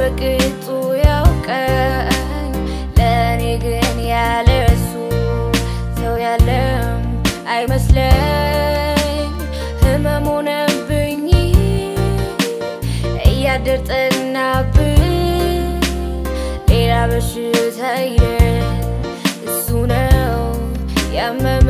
በቅጡ ያውቀኝ ለእኔ ግን ያለ እሱ ሰው ያለም አይመስለኝ። ህመም ሆነብኝ እያደር ጠናብኝ ሌላ በሽታ ይደል እሱ ነው ያመመ